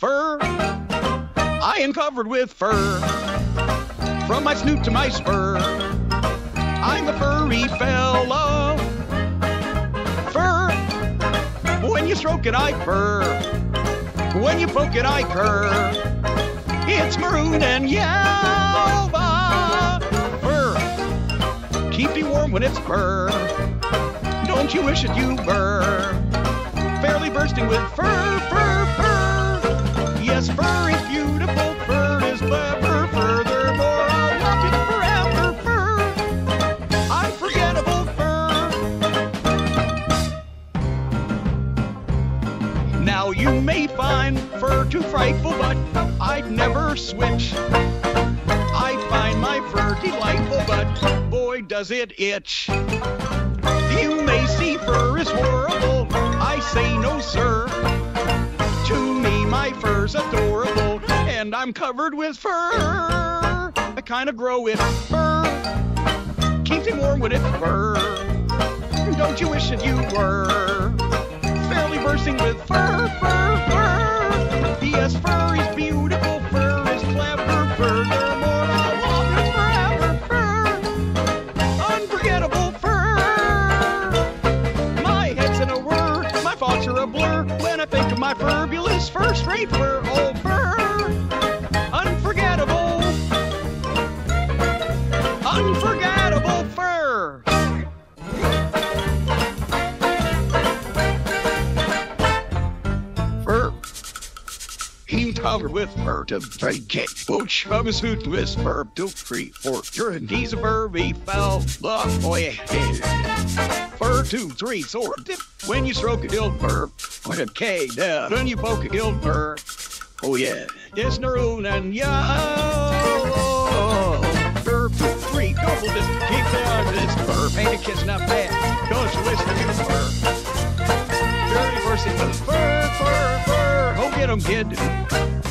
fur. I am covered with fur. From my snoot to my spur. I'm a furry fellow. Fur. When you stroke it, I purr. When you poke it, I purr. It's maroon and yellow. Fur. Keep you warm when it's fur. Don't you wish it you were fairly bursting with fur, fur, Now you may find fur too frightful, but I'd never switch. I find my fur delightful, but boy, does it itch. You may see fur is horrible. I say no, sir. To me, my fur's adorable, and I'm covered with fur. I kind of grow it fur. Keeps me warm when it's fur. Don't you wish that you were fairly with fur, fur, fur? P.S. Fur is beautiful. Fur is clever. Furthermore, I love it forever. Fur. Unforgettable fur. My head's in a whir, my thoughts are a blur. When I think of my fabulous fur, straight fur, old fur. Unforgettable. Unforgettable He covered with fur to drink it. Booch of with fur. Two, three, four. You're a he's a furry foul. Look, oh yeah. Fur two, three, four. Dip. When you stroke a gilt fur, when a K down. When you poke a gilt fur, oh yeah. It's maroon and. Fur two, three, double this. Keep down this fur. Paint a kid's not bad. Get 'em, kid.